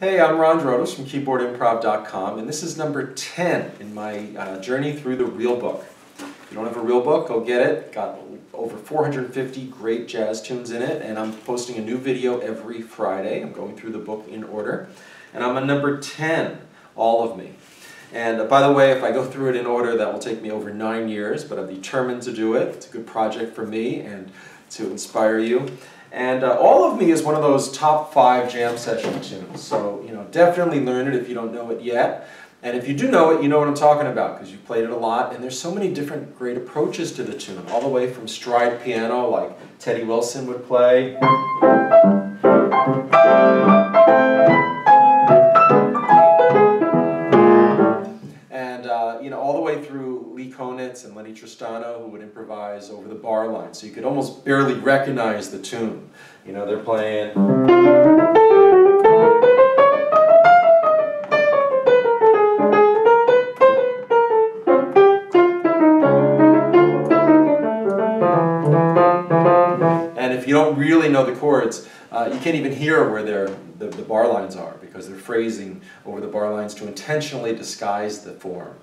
Hey, I'm Ron Drotos from KeyboardImprov.com, and this is number 10 in my uh, journey through the real book. If you don't have a real book, go get it. Got over 450 great jazz tunes in it, and I'm posting a new video every Friday. I'm going through the book in order, and I'm on number 10, All of Me. And uh, by the way, if I go through it in order, that will take me over nine years, but I'm determined to do it. It's a good project for me and to inspire you. And uh, All of Me is one of those top five jam session tunes. So, you know, definitely learn it if you don't know it yet. And if you do know it, you know what I'm talking about because you've played it a lot. And there's so many different great approaches to the tune, all the way from stride piano like Teddy Wilson would play. Over the bar line. So you could almost barely recognize the tune. You know, they're playing. And if you don't really know the chords, uh, you can't even hear where the, the bar lines are because they're phrasing over the bar lines to intentionally disguise the form.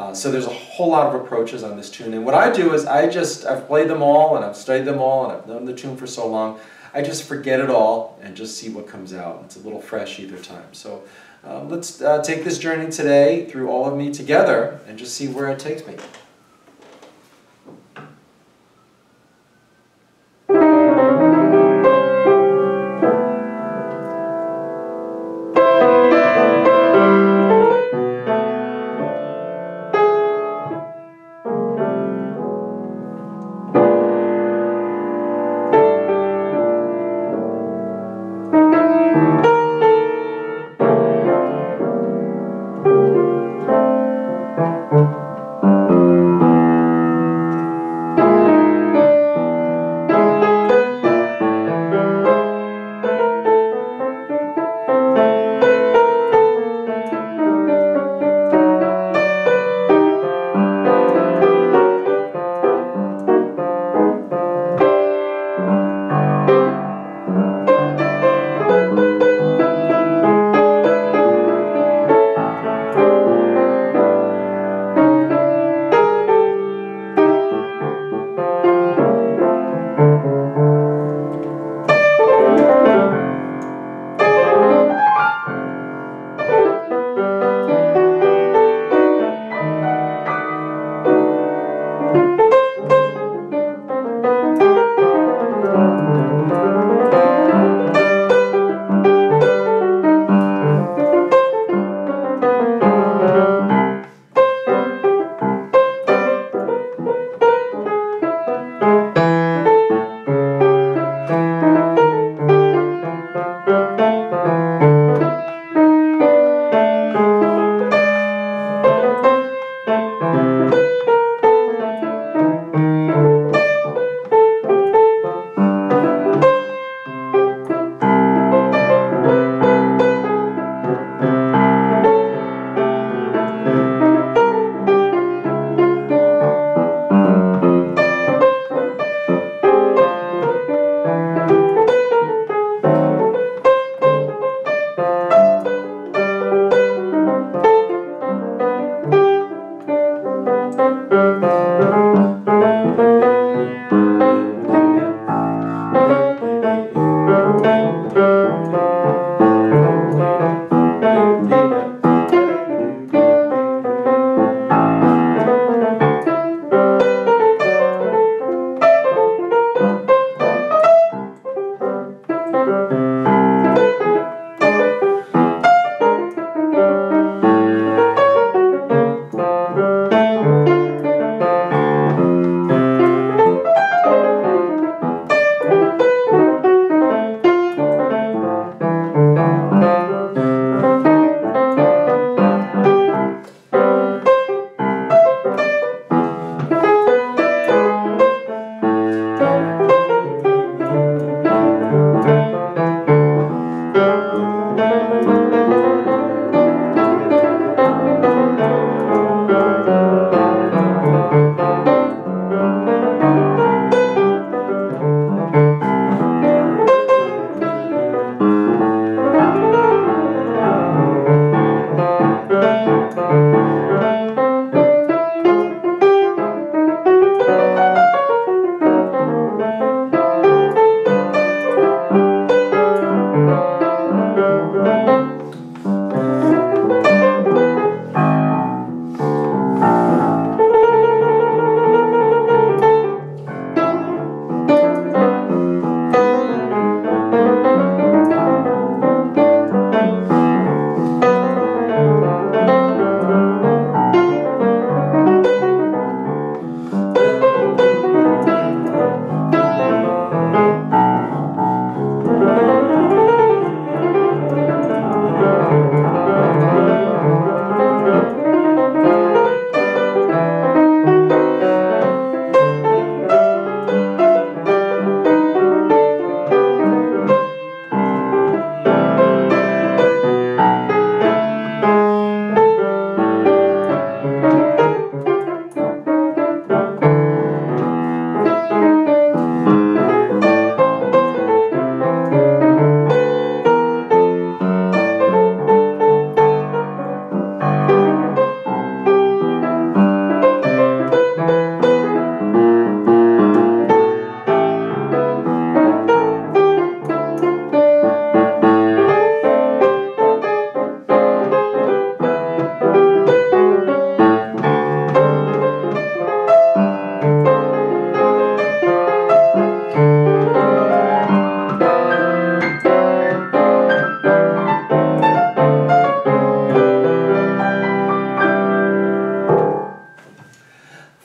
Uh, so there's a whole lot of approaches on this tune. And what I do is I just, I've played them all and I've studied them all and I've known the tune for so long, I just forget it all and just see what comes out. It's a little fresh either time. So uh, let's uh, take this journey today through all of me together and just see where it takes me.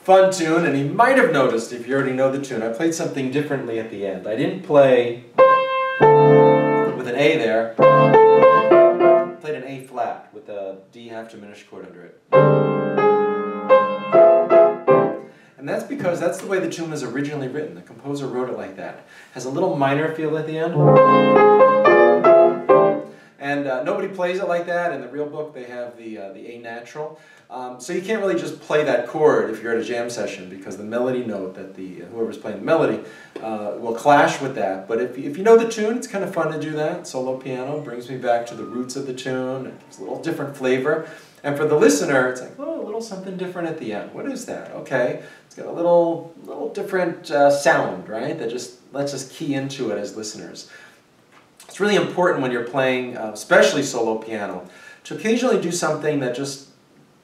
Fun tune, and you might have noticed if you already know the tune, I played something differently at the end. I didn't play with an A there. I played an A flat with a D half diminished chord under it. And that's because that's the way the tune was originally written. The composer wrote it like that. Has a little minor feel at the end. And uh, nobody plays it like that. In the real book, they have the, uh, the A natural. Um, so you can't really just play that chord if you're at a jam session because the melody note that the whoever's playing the melody uh, will clash with that. But if, if you know the tune, it's kind of fun to do that. Solo piano brings me back to the roots of the tune. It's a little different flavor. And for the listener, it's like, oh, a little something different at the end. What is that? Okay, it's got a little, little different uh, sound, right? That just lets us key into it as listeners. It's really important when you're playing, uh, especially solo piano, to occasionally do something that just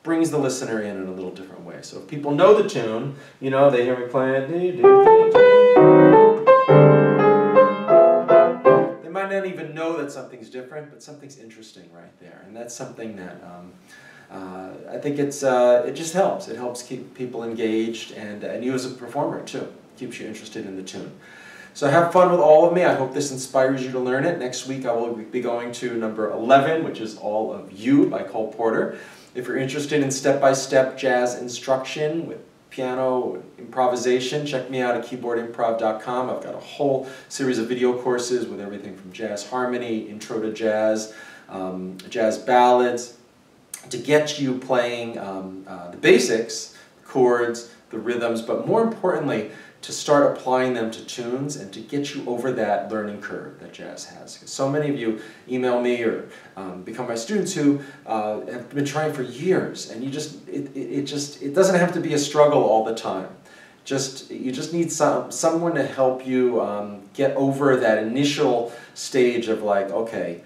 brings the listener in in a little different way. So if people know the tune, you know, they hear me playing, they might not even know that something's different, but something's interesting right there. And that's something that um, uh, I think it's, uh, it just helps. It helps keep people engaged and, and you as a performer too. Keeps you interested in the tune. So have fun with all of me. I hope this inspires you to learn it. Next week I will be going to number 11, which is All of You by Cole Porter. If you're interested in step-by-step -step jazz instruction with piano improvisation, check me out at keyboardimprov.com. I've got a whole series of video courses with everything from jazz harmony, intro to jazz, um, jazz ballads, to get you playing um, uh, the basics, chords, the rhythms, but more importantly, to start applying them to tunes and to get you over that learning curve that jazz has. So many of you email me or um, become my students who uh, have been trying for years and you just, it, it, it, just, it doesn't have to be a struggle all the time. Just, you just need some, someone to help you um, get over that initial stage of like, okay,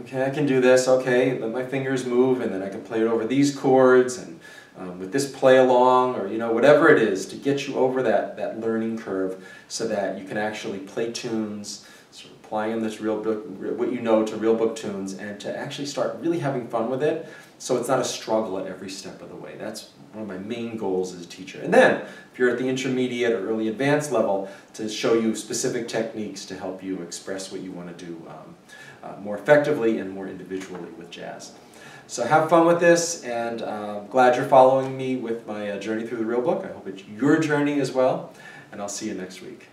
okay, I can do this, okay, let my fingers move and then I can play it over these chords and um, with this play along or you know whatever it is to get you over that, that learning curve so that you can actually play tunes, sort of applying this real book, what you know to real book tunes and to actually start really having fun with it so it's not a struggle at every step of the way. That's one of my main goals as a teacher. And then, if you're at the intermediate or early advanced level, to show you specific techniques to help you express what you want to do um, uh, more effectively and more individually with jazz. So have fun with this, and uh, glad you're following me with my uh, journey through the real book. I hope it's your journey as well, and I'll see you next week.